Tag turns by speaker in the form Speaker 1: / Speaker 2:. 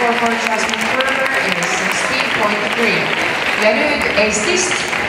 Speaker 1: score for Jasmine Ferber is 16.3. Leonard, nüüd